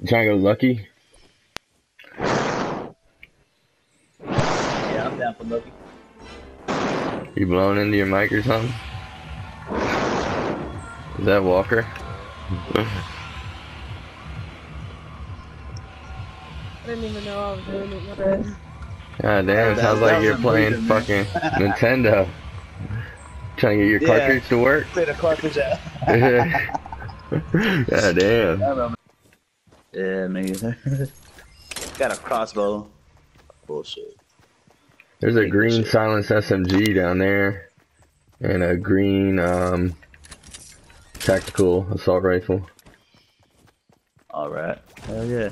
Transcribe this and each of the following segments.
You trying to go lucky? Yeah, I'm down for lucky. You blowing into your mic or something? Is that Walker? I didn't even know I was doing it. My. God damn, it That- sounds like you're playing breather, fucking Nintendo. Trying to get your Yeah. cartridge to work? Clear the cartridge out. God damn. I don't know. Yeah, me. Got a crossbow. Bullshit. There's a green silence SMG down there. And a green um tactical assault rifle. Alright. Hell yeah.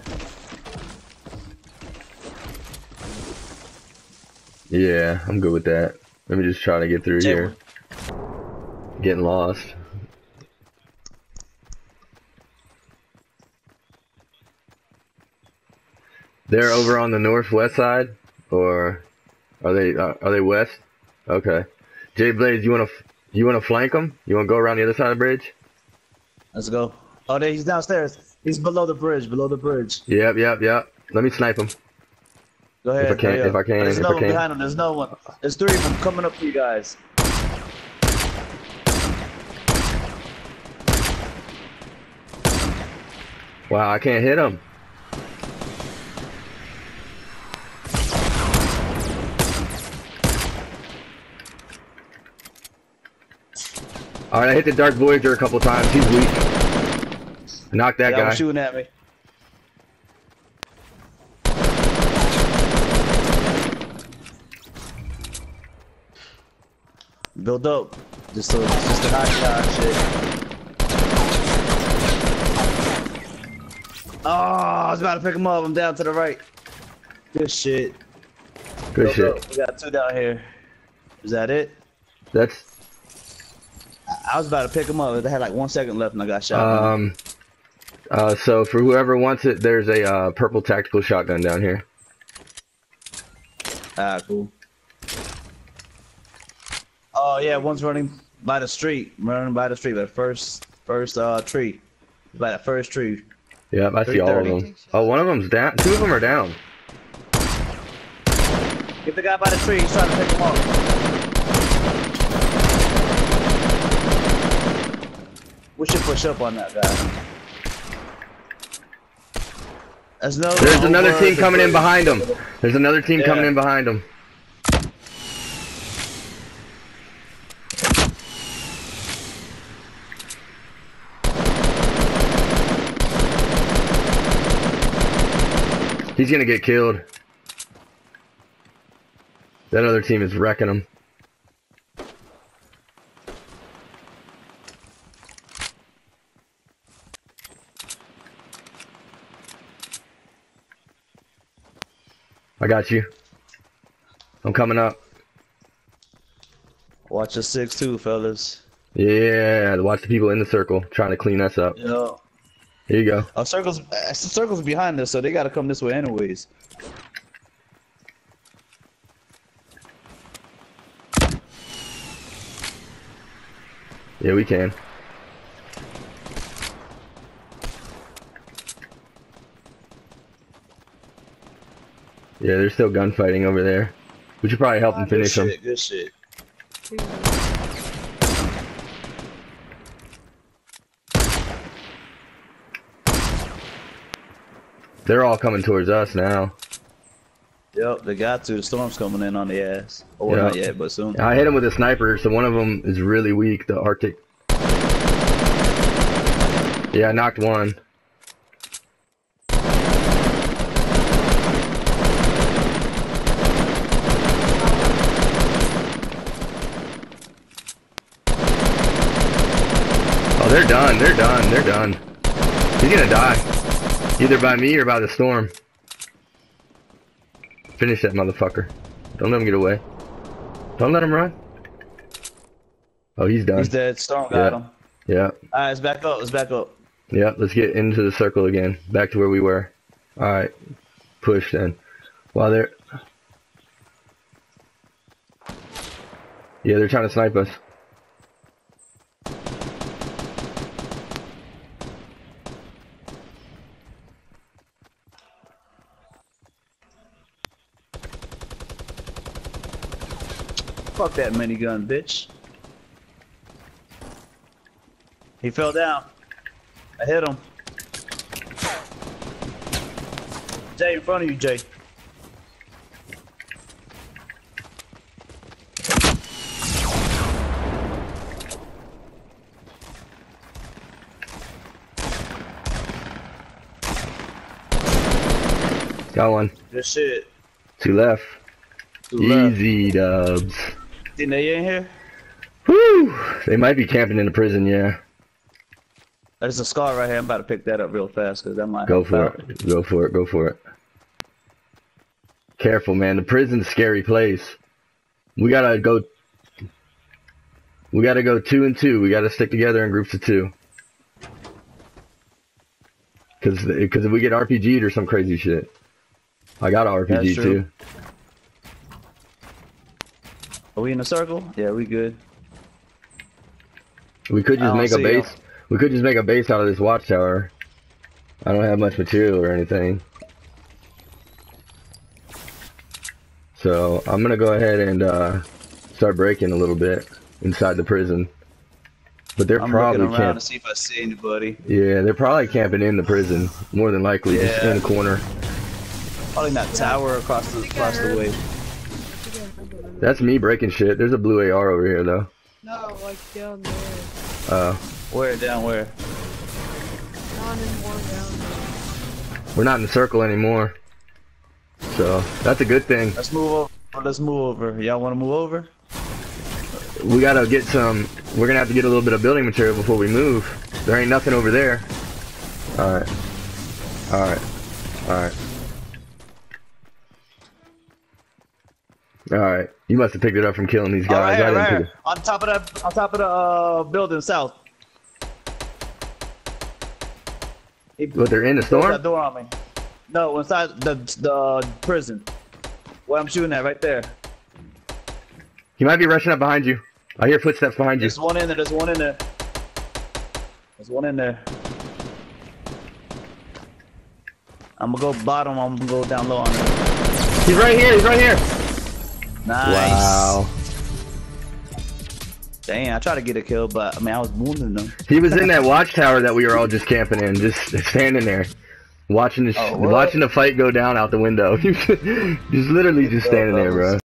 Yeah, I'm good with that. Let me just try to get through Yeah. here. Getting lost. They're over on the northwest side, or are they uh, are they west? Okay. Jay Blaze, you wanna you wanna flank them? You wanna go around the other side of the bridge? Let's go. Oh, there he's downstairs. He's below the bridge. Below the bridge. Yep, yep, yep. Let me snipe him. Go ahead. If I can- if I can, There's if no I one can. behind him. There's no one. There's three of them coming up to you guys. Wow, I can't hit him. All right, I hit the Dark Voyager a couple times. He's weak. Knock that Y'all guy. shooting at me. Build up. Just a, just a hot shot shit. Oh, I was about to pick him up. I'm down to the right. Good shit. Good Build shit. up. We got two down here. Is that it? That's I- was about to pick him up. They had like one second left and I got shot. um. Uh, so for whoever wants it, there's a uh, purple tactical shotgun down here. Ah, cool. Oh yeah, one's running by the street, running by the street, by the first first uh tree, by the first tree. Yep, I see all of them. Oh, one of them's down. Two of them are down. Get the guy by the tree. He's trying to pick him up. We should push up on that guy. There's no. There's another team coming in behind them. There's another team coming in behind them. He's gonna get killed. That other team is wrecking him. I got you. I'm coming up. Watch the six two, fellas. Yeah, watch the people in the circle trying to clean us up. Yeah. Here you go. Oh, circles. Uh, circles behind us, so they gotta come this way anyways. Yeah, we can. Yeah, there's still gunfighting over there. We should probably help them Good finish them. shit. Good shit. They're all coming towards us now. Yep, they got to. The storm's coming in on the ass. Or Yeah. not yet, but soon. I hit him with a sniper, so one of them is really weak, the Arctic. Yeah, I knocked one. They're done. They're done. They're done. He's gonna die. Either by me or by the storm. Finish that motherfucker. Don't let him get away. Don't let him run. Oh, he's done. He's dead. Storm got Yeah. him. Yeah. Alright, let's back up. Let's back up. Yeah, let's get into the circle again. Back to where we were. Alright. Push then. While they're... Yeah, they're trying to snipe us. Fuck that minigun, bitch. He fell down. I hit him. Jay, in front of you, Jay. Got one. Good shit. Two left. Two left. Easy dubs. Think they in here? Whew. They might be camping in the prison, yeah. There's a scar right here. I'm about to pick that up real fast because that might Go for out. it. Go for it. Go for it. Careful, man. The prison's a scary place. We gotta go. We gotta go two and two. We gotta stick together in groups of two. Cause, cause if we get RPG'd or some crazy shit. I got an RPG too. Are we in a circle? Yeah, we good. We could just make a base. We could just make a base out of this watchtower. I don't have much material or anything. So I'm gonna go ahead and uh, start breaking a little bit inside the prison. But they're I'm probably looking around to see if I see anybody. Yeah, they're probably camping in the prison. More than likely, just in the corner. Probably in that tower across the across the way. That's me breaking shit. There's a blue AR over here though. No, like down there. Uh, Where down where? Not in more down there. we're not in the circle anymore. So that's a good thing. Let's move over. Let's move over. Y'all want to move over? we gotta get some. We're gonna have to get a little bit of building material before we move. There ain't nothing over there. All right. All All right. All right. You must have picked it up from killing these right guys. here, I didn't right pick here. On top of that, on top of the uh, building south. He. But they're in the closed that door on me. No, inside the the prison. Where I'm shooting at, right there. He might be rushing up behind you. I hear footsteps behind you. There's one in there. There's one in there. There's one in there. I'm gonna go bottom. I'm gonna go down low on him. He's right here. He's right here. Nice. Wow. Dang, I tried to get a kill, but I mean, I was wounding them. He was in that watchtower that we were all just camping in, just standing there, watching the oh, sh- Oh, watching the fight go down out the window. just literally just standing there, bro.